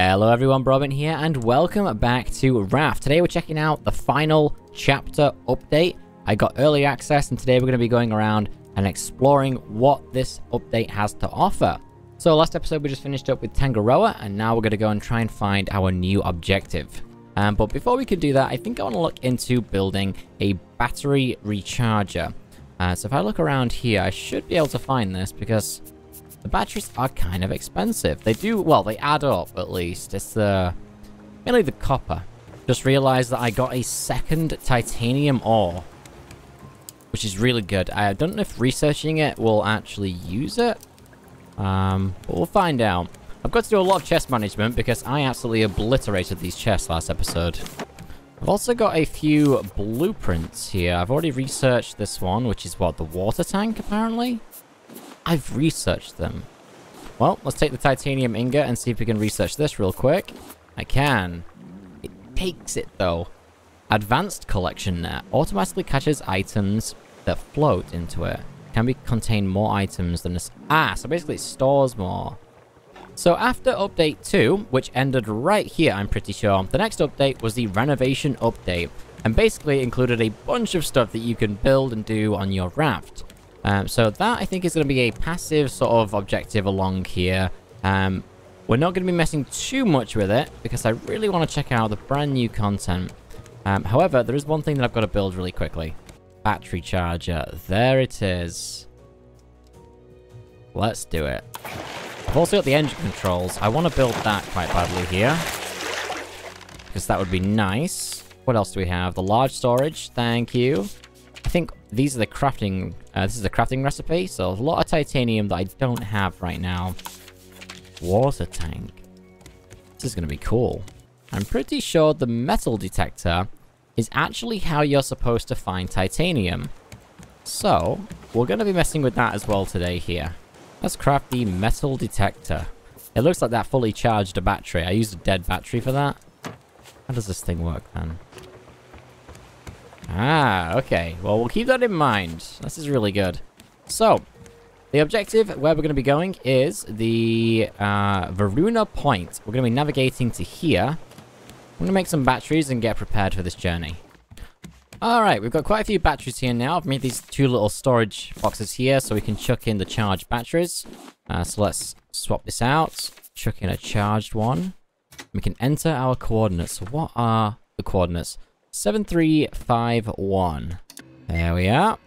Hello everyone, Broadbent here, and welcome back to Raft. Today we're checking out the final chapter update. I got early access, and today we're going to be going around and exploring what this update has to offer. So last episode we just finished up with Tangaroa, and now we're going to go and try and find our new objective. Um, but before we can do that, I think I want to look into building a battery recharger. Uh, so if I look around here, I should be able to find this because the batteries are kind of expensive. They do, well, they add up at least. It's the, mainly the copper. Just realized that I got a second titanium ore. Which is really good. I don't know if researching it will actually use it. Um, but we'll find out. I've got to do a lot of chest management because I absolutely obliterated these chests last episode. I've also got a few blueprints here. I've already researched this one, which is what, the water tank apparently? I've researched them. Well, let's take the titanium ingot and see if we can research this real quick. I can. It takes it, though. Advanced Collection Net automatically catches items that float into it. Can be contain more items than this. Ah, so basically it stores more. So after update 2, which ended right here, I'm pretty sure, the next update was the renovation update, and basically included a bunch of stuff that you can build and do on your raft. Um, so that, I think, is going to be a passive sort of objective along here. Um, we're not going to be messing too much with it, because I really want to check out the brand new content. Um, however, there is one thing that I've got to build really quickly. Battery charger. There it is. Let's do it. I've also got the engine controls. I want to build that quite badly here. Because that would be nice. What else do we have? The large storage. Thank you. I think these are the crafting... Uh, this is the crafting recipe. So a lot of titanium that I don't have right now. Water tank. This is going to be cool. I'm pretty sure the metal detector is actually how you're supposed to find titanium. So, we're going to be messing with that as well today here. Let's craft the metal detector. It looks like that fully charged a battery. I used a dead battery for that. How does this thing work then? Ah, okay. Well, we'll keep that in mind. This is really good. So, the objective where we're going to be going is the uh, Varuna Point. We're going to be navigating to here. I'm going to make some batteries and get prepared for this journey. Alright, we've got quite a few batteries here now. I've made these two little storage boxes here so we can chuck in the charged batteries. Uh, so let's swap this out. Chuck in a charged one. We can enter our coordinates. So what are the coordinates? 7351. There we are.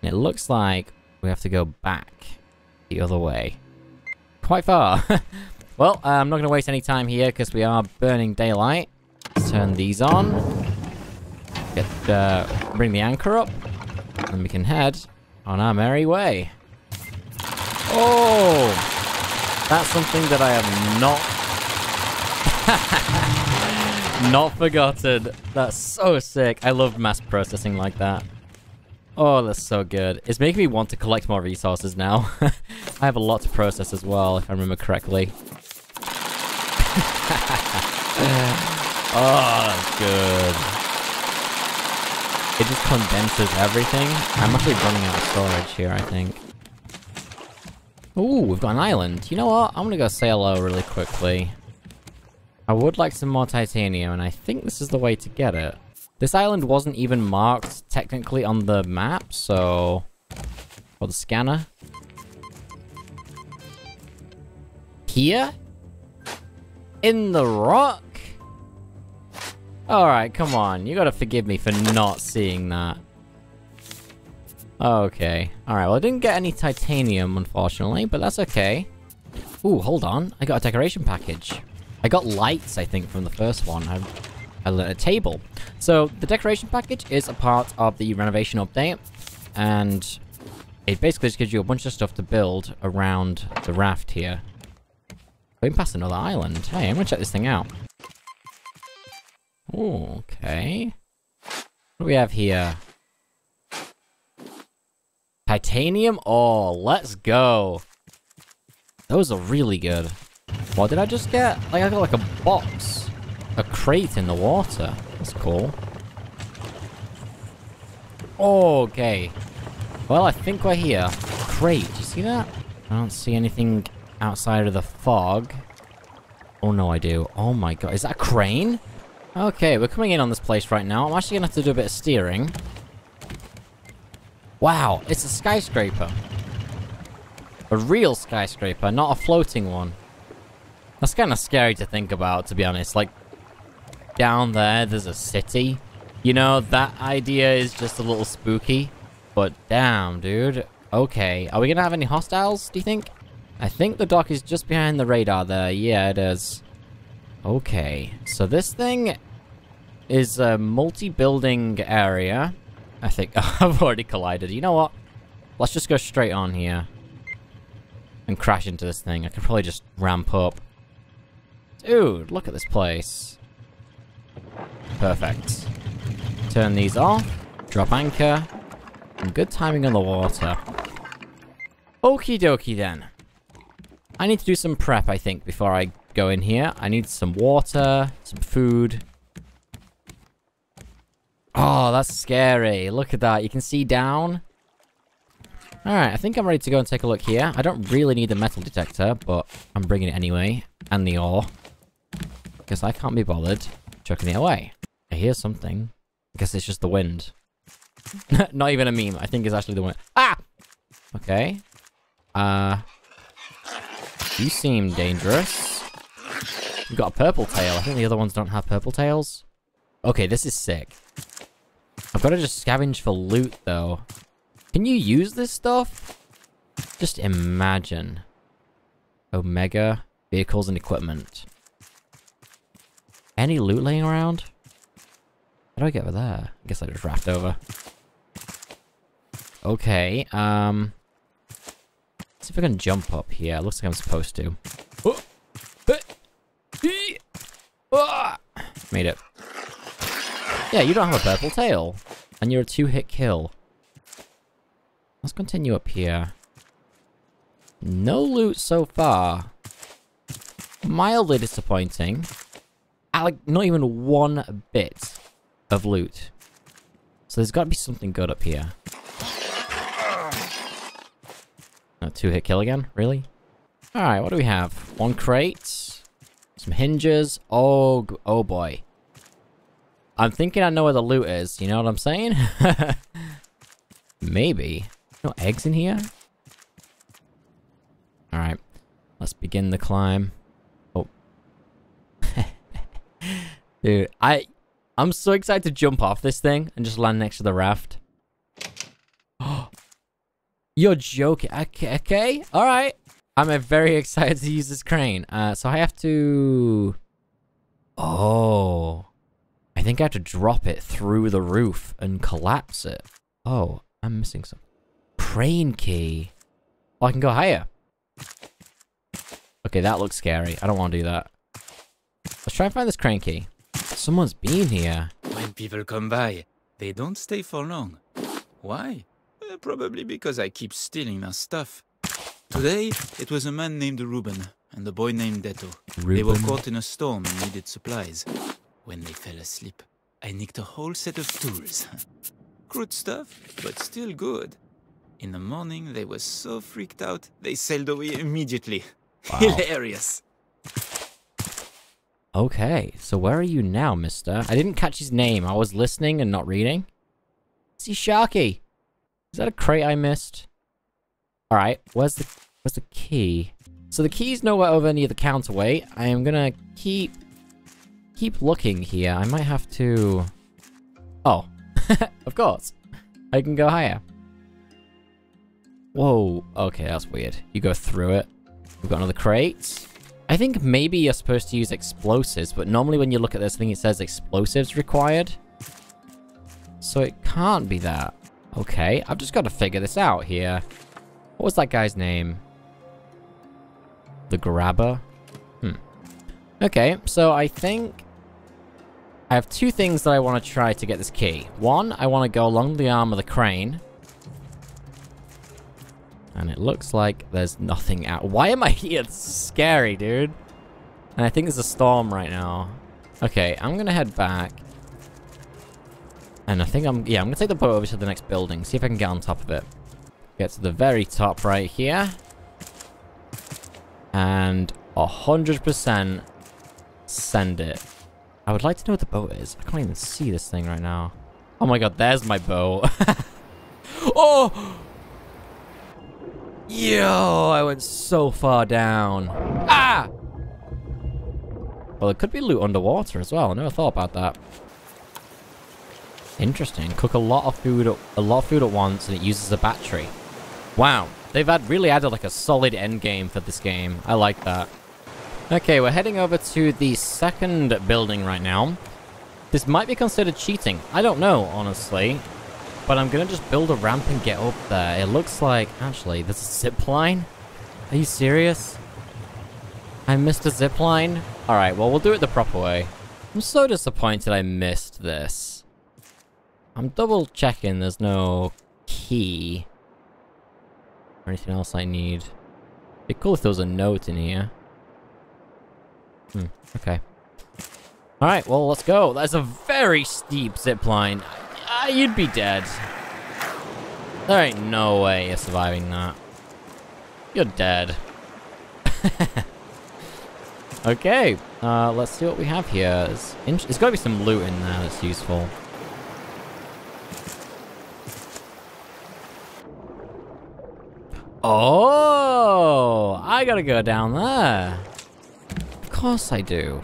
It looks like we have to go back the other way. Quite far. well, uh, I'm not going to waste any time here because we are burning daylight. Let's turn these on. Get, uh, bring the anchor up. And we can head on our merry way. Oh! That's something that I have not... not forgotten. That's so sick. I love mass processing like that. Oh, that's so good. It's making me want to collect more resources now. I have a lot to process as well, if I remember correctly. oh, that's good. It just condenses everything. I'm actually running out of storage here, I think. Ooh, we've got an island. You know what? I'm gonna go say hello really quickly. I would like some more titanium, and I think this is the way to get it. This island wasn't even marked technically on the map, so... Or the scanner. Here? In the rock? Alright, come on. You gotta forgive me for not seeing that. Okay. Alright, well I didn't get any titanium, unfortunately, but that's okay. Ooh, hold on. I got a decoration package. I got lights, I think, from the first one. I, I learned a table. So, the decoration package is a part of the renovation update, and it basically just gives you a bunch of stuff to build around the raft here. Going past another island. Hey, I'm gonna check this thing out. Okay. What do we have here? Titanium ore. Let's go. Those are really good. What did I just get? Like, I got like a box. A crate in the water. That's cool. Okay. Well, I think we're here. Crate. You see that? I don't see anything outside of the fog. Oh, no, I do. Oh my god. Is that a crane? Okay, we're coming in on this place right now. I'm actually gonna have to do a bit of steering. Wow, it's a skyscraper. A real skyscraper, not a floating one. That's kind of scary to think about, to be honest. Like, down there, there's a city. You know, that idea is just a little spooky. But damn, dude. Okay, are we gonna have any hostiles, do you think? I think the dock is just behind the radar there. Yeah, it is. Okay, so this thing is a multi-building area. I think I've already collided. You know what? Let's just go straight on here. And crash into this thing. I could probably just ramp up. Dude, look at this place. Perfect. Turn these off. Drop anchor. And good timing on the water. Okie dokie then. I need to do some prep, I think, before I go in here. I need some water, some food. Oh, that's scary. Look at that. You can see down. Alright, I think I'm ready to go and take a look here. I don't really need the metal detector, but I'm bringing it anyway. And the ore. Because I can't be bothered chucking it away. I hear something. I guess it's just the wind. Not even a meme. I think it's actually the wind. Ah! Okay. Uh... You seem dangerous. You've got a purple tail. I think the other ones don't have purple tails. Okay, this is sick. I've got to just scavenge for loot, though. Can you use this stuff? Just imagine. Omega, vehicles and equipment. Any loot laying around? How do I get over there? I guess I just raft over. Okay, um... Let's see if I can jump up here. Looks like I'm supposed to. Made it. Yeah, you don't have a purple tail. And you're a two-hit kill. Let's continue up here. No loot so far. Mildly disappointing. Like, not even one bit of loot. So there's got to be something good up here. A two-hit kill again? Really? Alright, what do we have? One crate. Some hinges. Oh, oh boy. I'm thinking I know where the loot is. You know what I'm saying? Maybe. No eggs in here? Alright. Let's begin the climb. Oh. Dude, I... I'm so excited to jump off this thing and just land next to the raft. You're joking. Okay, okay. Alright. I'm very excited to use this crane. Uh, so I have to... Oh. I think I have to drop it through the roof and collapse it. Oh, I'm missing some crane key. Oh, I can go higher. Okay, that looks scary. I don't want to do that. Let's try and find this crane key. Someone's been here. When people come by, they don't stay for long. Why? Uh, probably because I keep stealing their stuff. Today, it was a man named Ruben and a boy named Detto. They were caught in a storm and needed supplies. When they fell asleep, I nicked a whole set of tools. Crude stuff, but still good. In the morning, they were so freaked out, they sailed away immediately. Wow. Hilarious. Okay, so where are you now, mister? I didn't catch his name. I was listening and not reading. See Sharky. Is that a crate I missed? Alright, where's the where's the key? So the key's nowhere over near the counterweight. I am gonna keep keep looking here. I might have to... Oh, of course. I can go higher. Whoa, okay, that's weird. You go through it. We've got another crate. I think maybe you're supposed to use explosives, but normally when you look at this thing, it says explosives required. So it can't be that. Okay, I've just got to figure this out here. What was that guy's name? The Grabber? Hmm. Okay, so I think... I have two things that I want to try to get this key. One, I want to go along the arm of the crane. And it looks like there's nothing out. Why am I here? It's scary, dude. And I think there's a storm right now. Okay, I'm gonna head back. And I think I'm... Yeah, I'm gonna take the boat over to the next building. See if I can get on top of it. Get to the very top right here. And 100% send it. I would like to know what the boat is. I can't even see this thing right now. Oh my god, there's my boat. oh! Yo, I went so far down. Ah! Well, it could be loot underwater as well. I never thought about that. Interesting. Cook a lot of food, a lot of food at once, and it uses a battery. Wow, they've had really added like a solid end game for this game. I like that. Okay, we're heading over to the second building right now. This might be considered cheating. I don't know, honestly. But I'm gonna just build a ramp and get up there. It looks like... Actually, there's a zip line? Are you serious? I missed a zip line? Alright, well, we'll do it the proper way. I'm so disappointed I missed this. I'm double checking there's no key. Or anything else I need. It'd be cool if there was a note in here. Hmm, okay. Alright, well, let's go. That's a very steep zip line. Uh, you'd be dead. There ain't no way you're surviving that. You're dead. okay, uh, let's see what we have here. There's, there's got to be some loot in there that's useful. Oh, I gotta go down there. Of course I do.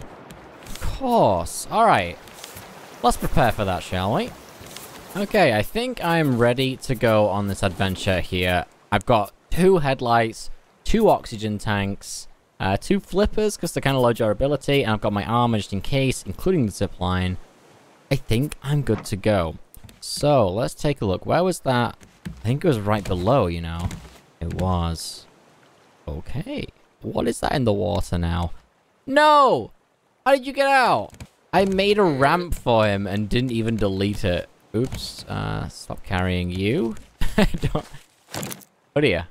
Of course. All right. Let's prepare for that, shall we? Okay, I think I'm ready to go on this adventure here. I've got two headlights, two oxygen tanks, uh, two flippers because they're kind of low durability, and I've got my armor just in case, including the zip line. I think I'm good to go. So, let's take a look. Where was that? I think it was right below, you know. It was. Okay. What is that in the water now? No! How did you get out? I made a ramp for him and didn't even delete it. Oops. Uh, stop carrying you. Don't... Oh dear.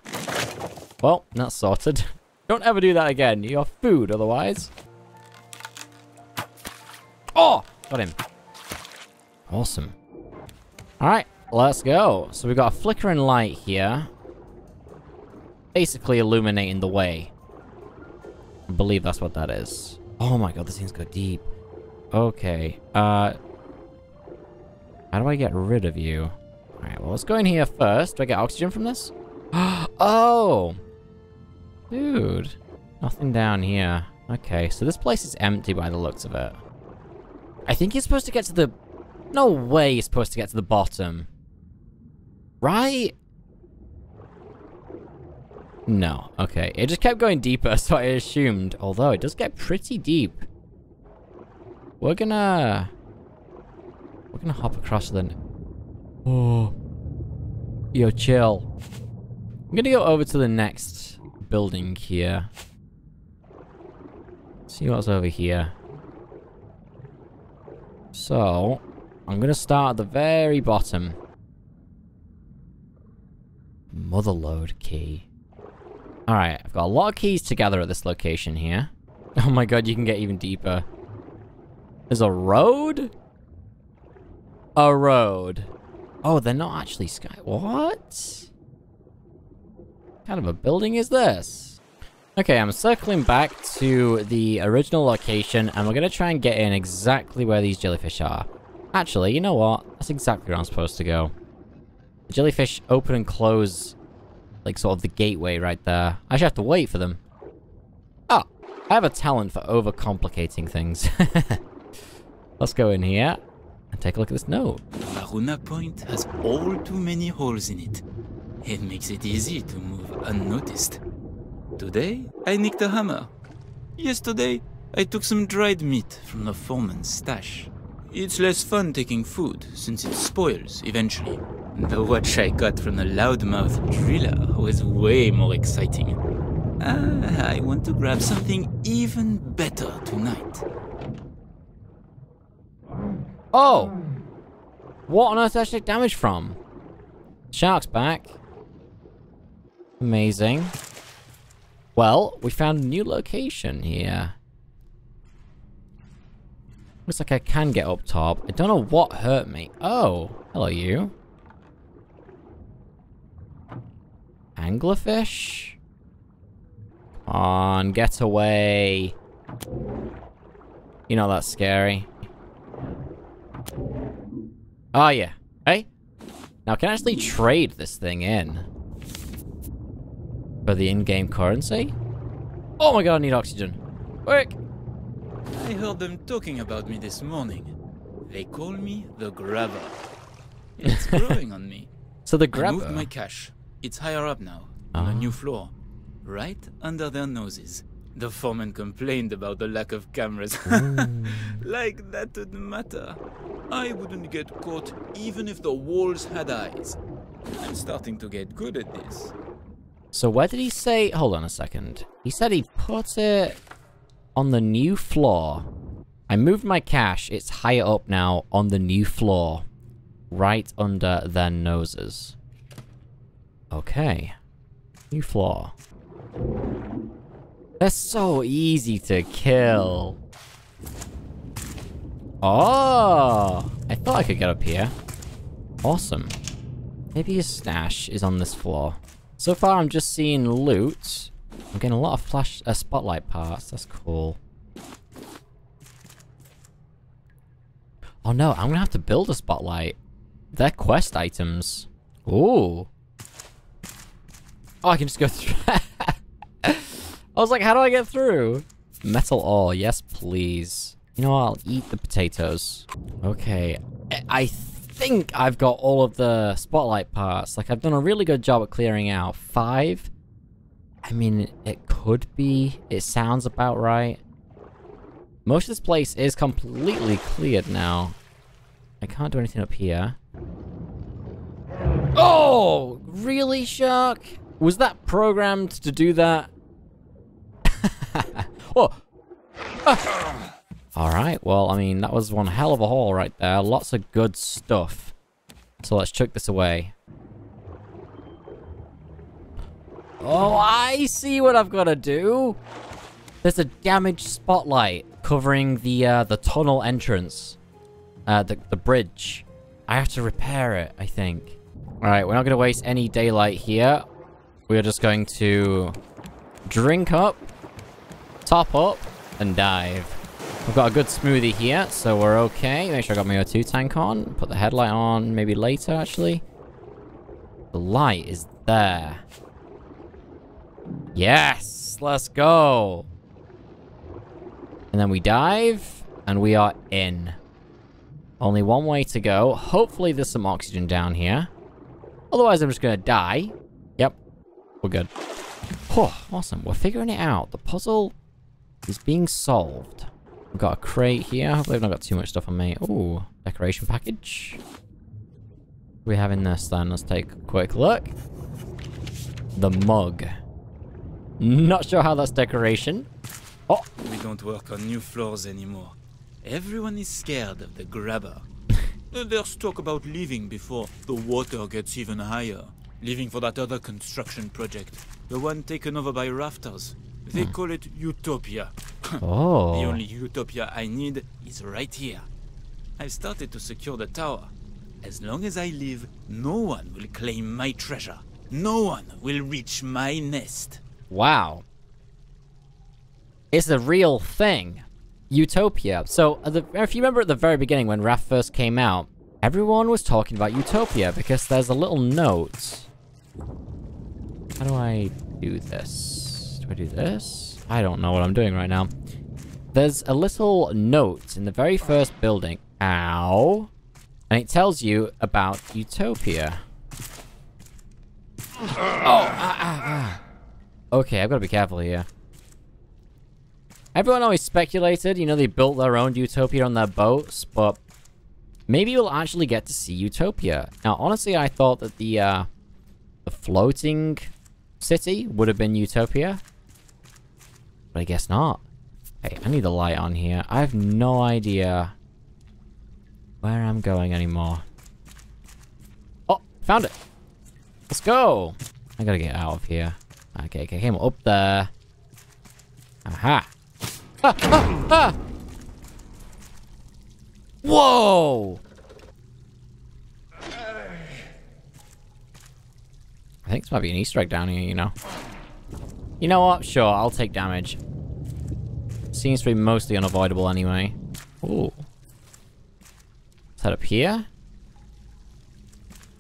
Well, not sorted. Don't ever do that again. You're food otherwise. Oh! Got him. Awesome. Alright, let's go. So we've got a flickering light here basically illuminating the way. I believe that's what that is. Oh my god, this thing's go deep. Okay, uh... How do I get rid of you? Alright, well, let's go in here first. Do I get oxygen from this? oh! Dude. Nothing down here. Okay, so this place is empty by the looks of it. I think you're supposed to get to the... No way you're supposed to get to the bottom. Right? No. Okay. It just kept going deeper, so I assumed. Although, it does get pretty deep. We're gonna... We're gonna hop across the... Oh. Yo, chill. I'm gonna go over to the next building here. See what's over here. So, I'm gonna start at the very bottom. Motherlode key. Alright, I've got a lot of keys together at this location here. Oh my god, you can get even deeper. There's a road? A road. Oh, they're not actually sky- What? what kind of a building is this? Okay, I'm circling back to the original location, and we're gonna try and get in exactly where these jellyfish are. Actually, you know what? That's exactly where I'm supposed to go. The jellyfish open and close like sort of the gateway right there. I should have to wait for them. Oh, I have a talent for overcomplicating things. Let's go in here and take a look at this note. Varuna Point has all too many holes in it. It makes it easy to move unnoticed. Today, I nicked a hammer. Yesterday, I took some dried meat from the foreman's stash. It's less fun taking food, since it spoils eventually. The watch I got from the loudmouth driller was way more exciting. Uh, I want to grab something even better tonight. Oh! What on earth did I take damage from? Shark's back. Amazing. Well, we found a new location here. Looks like I can get up top. I don't know what hurt me. Oh, hello you. Anglerfish? Come on, get away. You know that's scary. Oh, yeah. Hey? Now, can I actually trade this thing in? For the in-game currency? Oh my god, I need oxygen. Quick! I heard them talking about me this morning. They call me the Grabber. It's growing on me. So the I grabber... moved my cache. It's higher up now, on a Ah. new floor, right under their noses. The foreman complained about the lack of cameras. Mm. like that would matter. I wouldn't get caught even if the walls had eyes. I'm starting to get good at this. So where did he say... Hold on a second. He said he put it on the new floor. I moved my cache. It's higher up now on the new floor. Right under their noses. Okay. New floor. They're so easy to kill. Oh! I thought I could get up here. Awesome. Maybe his stash is on this floor. So far, I'm just seeing loot. I'm getting a lot of flash, uh, spotlight parts. That's cool. Oh no, I'm gonna have to build a spotlight. They're quest items. Ooh. Oh, I can just go through. I was like, how do I get through? Metal ore, yes please. You know what, I'll eat the potatoes. Okay, I- think I've got all of the spotlight parts. Like, I've done a really good job at clearing out. Five? I mean, it could be. It sounds about right. Most of this place is completely cleared now. I can't do anything up here. Oh! Really, Shark? Was that programmed to do that? Oh! Alright, well, I mean, that was one hell of a haul right there. Lots of good stuff. So let's chuck this away. Oh, I see what I've got to do. There's a damaged spotlight covering the uh, the tunnel entrance. Uh, the, the bridge. I have to repair it, I think. Alright, we're not going to waste any daylight here. We're just going to drink up, top up, and dive. We've got a good smoothie here, so we're okay. Make sure I got my O2 tank on. Put the headlight on maybe later, actually. The light is there. Yes! Let's go! And then we dive, and we are in. Only one way to go. Hopefully there's some oxygen down here. Otherwise, I'm just gonna die. Yep. We're good. Oh, awesome. We're figuring it out. The puzzle is being solved. We've got a crate here. Hopefully I've not got too much stuff on me. Ooh, decoration package. What do we have in this then? Let's take a quick look. The mug. Not sure how that's decoration. Oh, We don't work on new floors anymore. Everyone is scared of the grabber. There's talk about leaving before the water gets even higher. Leaving for that other construction project. The one taken over by rafters. They hmm. call it Utopia. oh. The only utopia I need is right here. I've started to secure the tower. As long as I live, no one will claim my treasure. No one will reach my nest. Wow. It's the real thing. Utopia. So, the, if you remember at the very beginning when Raft first came out, everyone was talking about Utopia because there's a little note. How do I do this? I do this? I don't know what I'm doing right now. There's a little note in the very first building. Ow. And it tells you about Utopia. Oh, ah, ah, ah. Okay, I've got to be careful here. Everyone always speculated, you know, they built their own Utopia on their boats, but maybe we'll actually get to see Utopia. Now, honestly, I thought that the, uh, the floating city would have been Utopia. But I guess not. Hey, I need the light on here. I have no idea where I'm going anymore. Oh, found it. Let's go. I gotta get out of here. Okay, okay, came up there. Aha. Ah, ah, ah! Whoa! I think this might be an Easter egg down here, you know. You know what? Sure, I'll take damage. seems to be mostly unavoidable anyway. Ooh. Is that up here?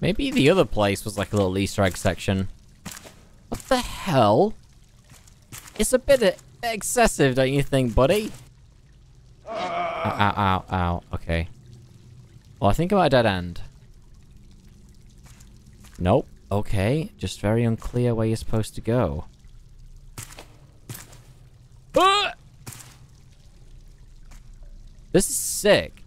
Maybe the other place was like a little Easter egg section. What the hell? It's a bit excessive, don't you think, buddy? Ow, ow, ow, ow. Okay. Well, I think about a dead end. Nope. Okay. Just very unclear where you're supposed to go. Ah! This is sick.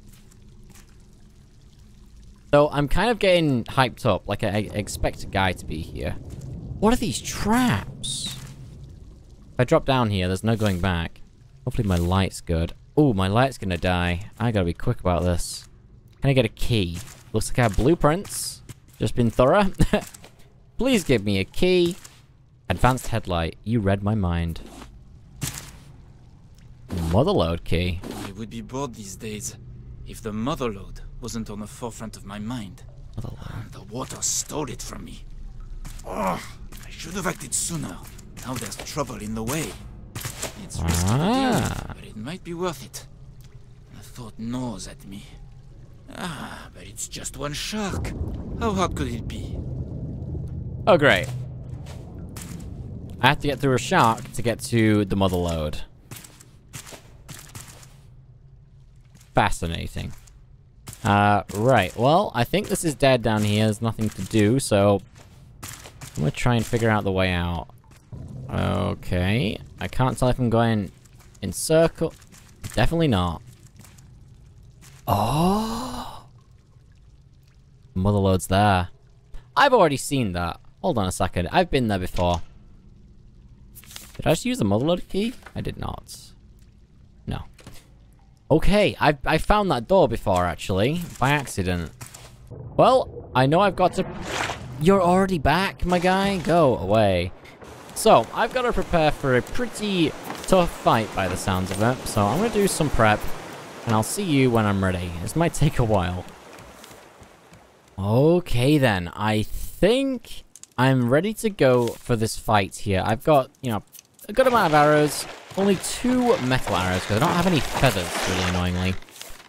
So I'm kind of getting hyped up, like I, I expect a guy to be here. What are these traps? If I drop down here, there's no going back. Hopefully my light's good. Oh, my light's gonna die. I gotta be quick about this. Can I get a key? Looks like I have blueprints. Just been thorough. Please give me a key. Advanced headlight. You read my mind. Motherlode key. I would be bored these days if the motherlode wasn't on the forefront of my mind. Motherlode. The water stole it from me. Oh, I should have acted sooner. Now there's trouble in the way. It's risky Ah. but it might be worth it. The thought gnaws at me. Ah, but it's just one shark. How hard could it be? Oh, great. I have to get through a shark to get to the motherlode. Fascinating. Uh, right. Well, I think this is dead down here. There's nothing to do, so... I'm gonna try and figure out the way out. Okay. I can't tell if I'm going in circle. Definitely not. Oh! Motherlode's there. I've already seen that. Hold on a second. I've been there before. Did I just use the motherlode key? I did not. Okay, I I found that door before actually by accident. Well, I know I've got to. You're already back, my guy. Go away. So I've got to prepare for a pretty tough fight by the sounds of it. So I'm gonna do some prep, and I'll see you when I'm ready. This might take a while. Okay then, I think I'm ready to go for this fight here. I've got, you know, a good amount of arrows. Only two metal arrows, because I don't have any feathers, really annoyingly.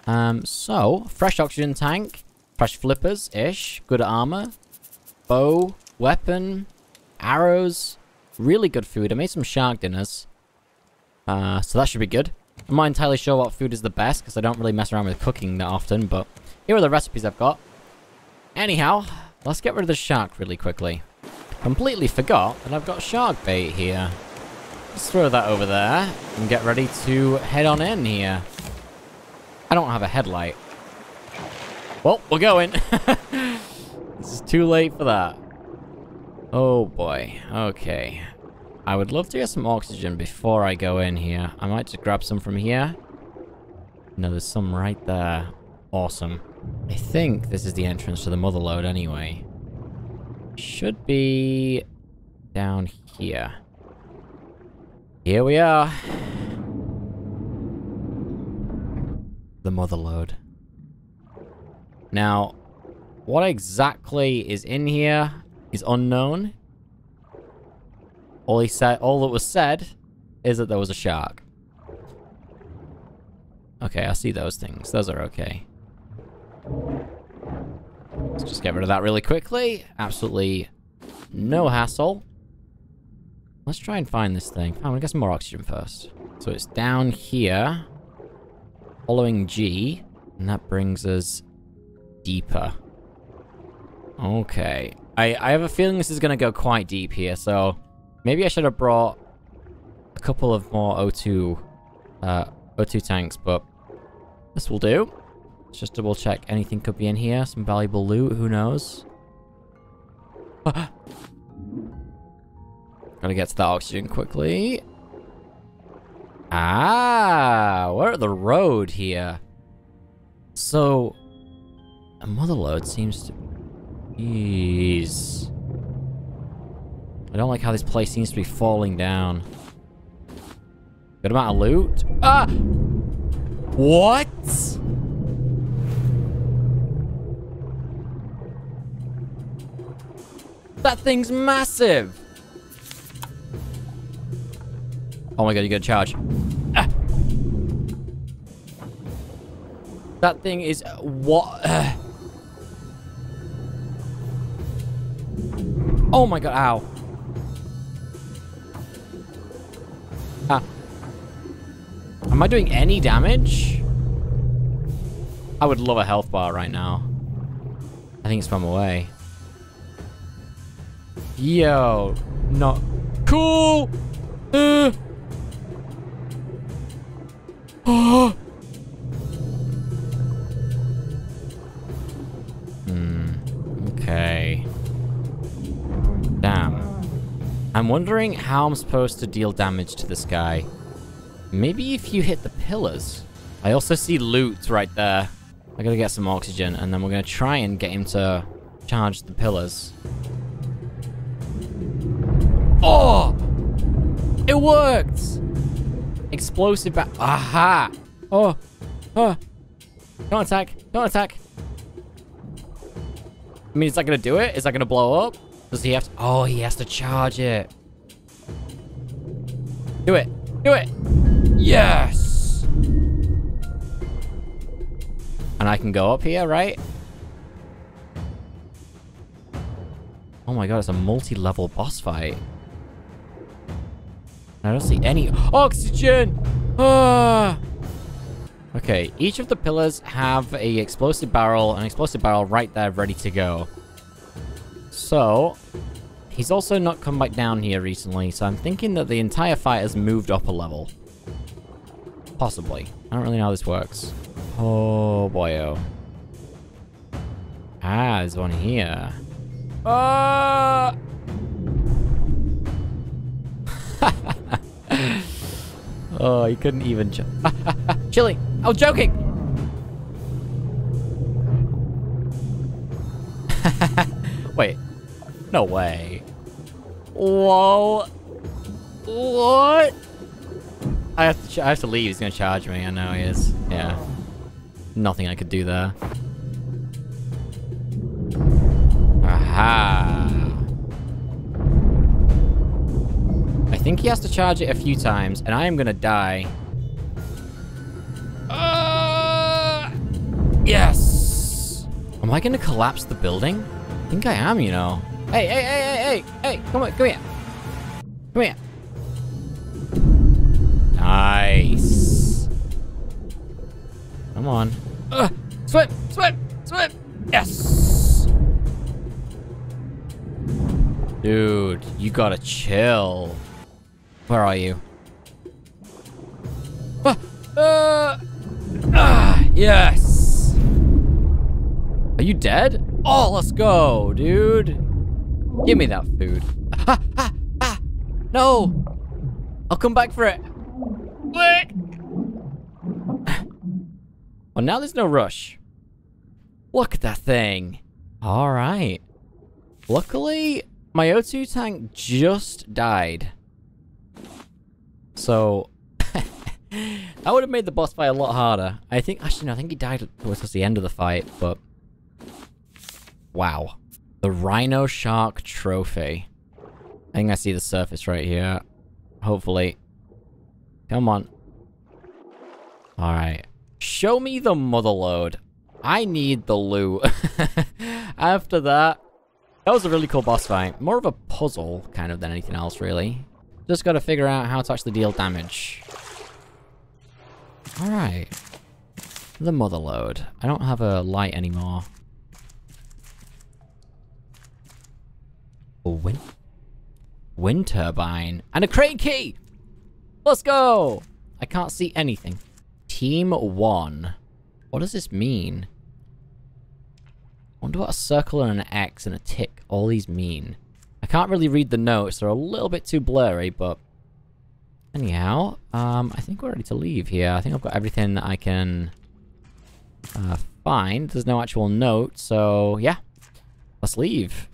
Um, so, fresh oxygen tank, fresh flippers-ish, good armor, bow, weapon, arrows, really good food. I made some shark dinners. Uh, so that should be good. I'm not entirely sure what food is the best, because I don't really mess around with cooking that often, but here are the recipes I've got. Anyhow, let's get rid of the shark really quickly. Completely forgot that I've got shark bait here. Let's throw that over there and get ready to head on in here. I don't have a headlight. Well, we're going. this is too late for that. Oh boy. Okay. I would love to get some oxygen before I go in here. I might just grab some from here. No, there's some right there. Awesome. I think this is the entrance to the motherlode anyway. Should be down here. Here we are. The motherlode. Now, what exactly is in here is unknown. All he said, all that was said, is that there was a shark. Okay, I see those things. Those are okay. Let's just get rid of that really quickly. Absolutely no hassle. Let's try and find this thing. I'm gonna get some more oxygen first. So it's down here, following G, and that brings us deeper. Okay. I, I have a feeling this is gonna go quite deep here, so maybe I should have brought a couple of more O2, uh, O2 tanks, but this will do. Let's just double check anything could be in here. Some valuable loot, who knows? Gotta get to the oxygen quickly. Ah, we're at the road here. So, a motherlode seems to... Jeez. I don't like how this place seems to be falling down. Good amount of loot. Ah! What? That thing's massive! Oh my god, you gotta charge. Ah. That thing is... What? oh my god, ow. Ah. Am I doing any damage? I would love a health bar right now. I think it's from away. Yo, not cool. Uh. Wondering how I'm supposed to deal damage to this guy. Maybe if you hit the pillars. I also see loot right there. I gotta get some oxygen, and then we're gonna try and get him to charge the pillars. Oh! It worked! Explosive ba- Aha! Oh! Oh! Don't attack! Don't attack! I mean, is that gonna do it? Is that gonna blow up? Does he have to- Oh, he has to charge it. Do it! Do it! Yes! And I can go up here, right? Oh my god, it's a multi-level boss fight. I don't see any oxygen! Ah! Okay, each of the pillars have a explosive barrel, an explosive barrel right there ready to go. So, he's also not come back down here recently, so I'm thinking that the entire fight has moved up a level. Possibly. I don't really know how this works. Oh, boyo. Ah, there's one here. Ah! oh, he couldn't even... Chili! I was joking! Wait. No way. Whoa. What? I have to I have to leave. He's gonna charge me. I know he is. Yeah. Nothing I could do there. Aha. I think he has to charge it a few times, and I am gonna die. Uh, yes! Am I gonna collapse the building? I think I am, you know. Hey, hey, hey, hey, hey, hey, come on, come here. Come here. Nice. Come on. Uh, swim, swim, swim. Yes. Dude, you gotta chill. Where are you? Ah, uh, ah, yes. Are you dead? Oh, let's go, dude. Give me that food. Ah, ah, ah. No. I'll come back for it. Wait. Well, now there's no rush. Look at that thing. All right. Luckily, my O2 tank just died. So, I would have made the boss fight a lot harder. I think, actually, no, I think he died towards the end of the fight, but... Wow. The Rhino Shark Trophy. I think I see the surface right here. Hopefully. Come on. Alright. Show me the mother load. I need the loot. After that, that was a really cool boss fight. More of a puzzle, kind of, than anything else, really. Just gotta figure out how to actually deal damage. Alright. The mother load. I don't have a light anymore. Wind, wind turbine. And a crane key! Let's go! I can't see anything. Team 1. What does this mean? I wonder what a circle and an X and a tick, all these mean. I can't really read the notes, they're a little bit too blurry, but... Anyhow, um, I think we're ready to leave here. I think I've got everything that I can uh, find. There's no actual note, so yeah. Let's leave.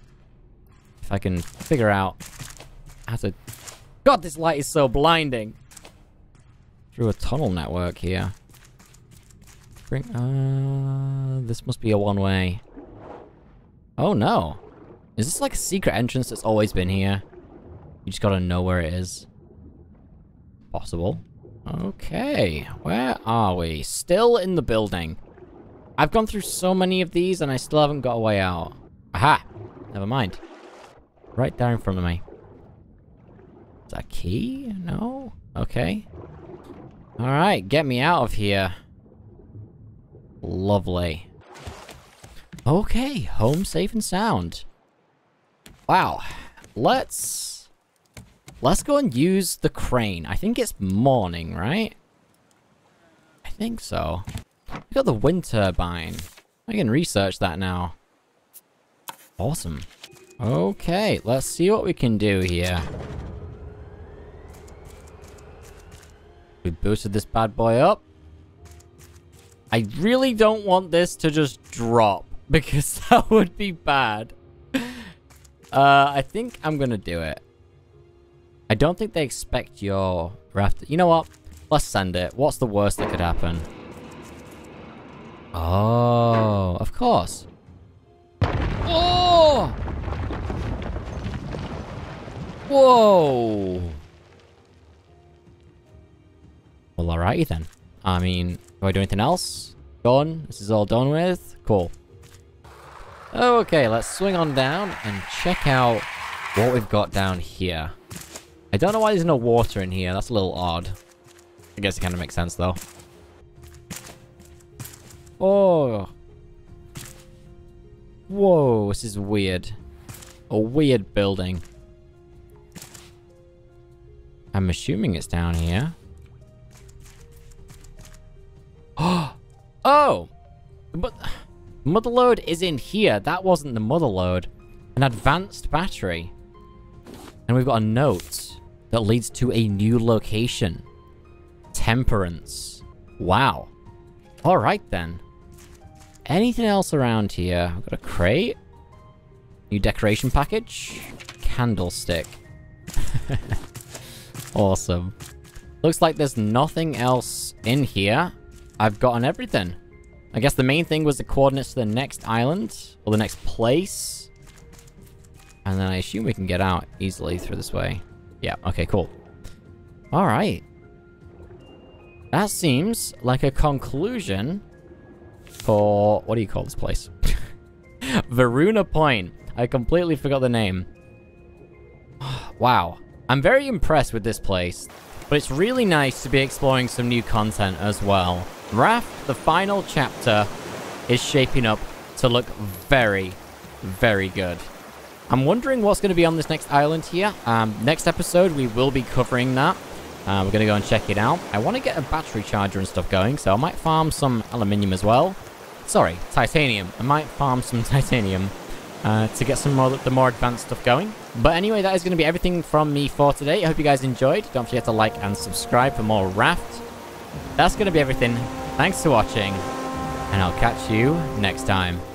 If I can figure out how to... God, this light is so blinding! Through a tunnel network here. Bring, uh, this must be a one-way. Oh no. Is this like a secret entrance that's always been here? You just gotta know where it is. Possible. Okay, where are we? Still in the building. I've gone through so many of these and I still haven't got a way out. Aha! Never mind. Right there in front of me. Is that key? No? Okay. Alright, get me out of here. Lovely. Okay, home safe and sound. Wow. Let's... Let's go and use the crane. I think it's morning, right? I think so. We got the wind turbine. I can research that now. Awesome. Okay, let's see what we can do here. We boosted this bad boy up. I really don't want this to just drop because that would be bad. Uh, I think I'm gonna do it. I don't think they expect your raft. You know what? Let's send it. What's the worst that could happen? Oh, of course. Oh! Whoa! Well, alrighty then. I mean, do I do anything else? Gone. This is all done with? Cool. Okay, let's swing on down and check out what we've got down here. I don't know why there's no water in here. That's a little odd. I guess it kind of makes sense, though. Oh. Whoa, this is weird. A weird building. I'm assuming it's down here. oh! But... Motherlode is in here. That wasn't the motherlode. An advanced battery. And we've got a note that leads to a new location. Temperance. Wow. Alright then. Anything else around here? I've got a crate. New decoration package. Candlestick. awesome. Looks like there's nothing else in here. I've gotten everything. I guess the main thing was the coordinates to the next island, or the next place. And then I assume we can get out easily through this way. Yeah, okay, cool. Alright. That seems like a conclusion for... What do you call this place? Varuna Point. I completely forgot the name. wow. I'm very impressed with this place. But it's really nice to be exploring some new content as well. Raft, the final chapter, is shaping up to look very, very good. I'm wondering what's going to be on this next island here. Um, next episode, we will be covering that. Uh, we're going to go and check it out. I want to get a battery charger and stuff going, so I might farm some aluminium as well. Sorry, titanium. I might farm some titanium uh, to get some more the more advanced stuff going. But anyway, that is going to be everything from me for today. I hope you guys enjoyed. Don't forget to like and subscribe for more Raft. That's going to be everything. Thanks for watching, and I'll catch you next time.